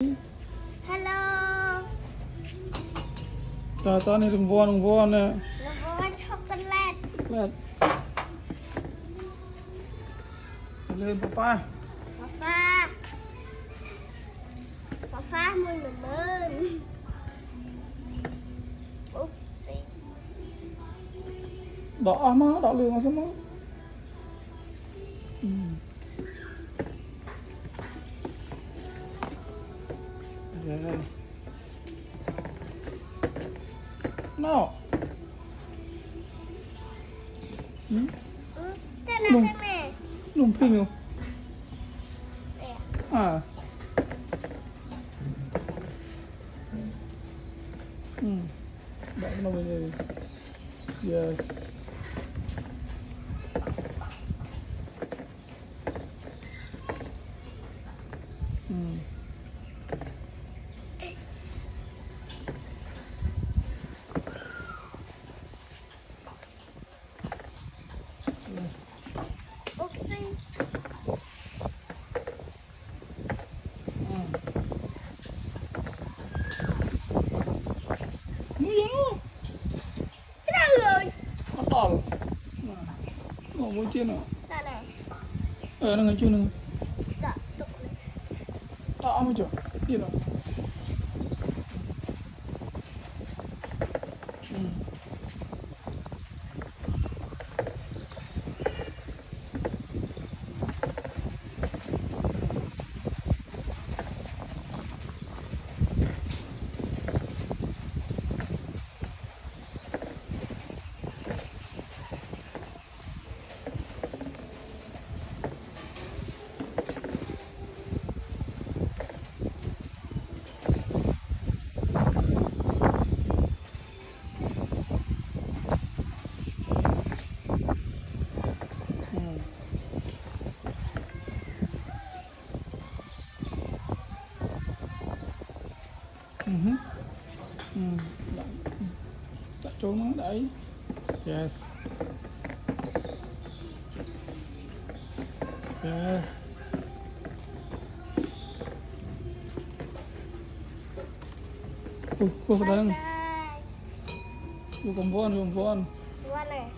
Hello តើតើនេះរង្វាន់រង្វាន់ណា Nó có chocolate បាទលើប៉ាប៉ា Pha pha Pha pha mười mười mơn Oopsie ដកអស់មកដកលឿងអស់សិនមក Yeah. No. Hmm? Lùng, lùng phình không? À. Ừ. Bạn nó mình Yes. Mm. vậy nào rồi? Nó to rồi. Nó mới trên rồi Đây này Ờ nó ngay trên rồi Đó, tốt rồi Đó, mới chưa? Đi rồi uh-huh. ừ. đấy yes yes Ui, cô đang Cô còn von, còn von Von này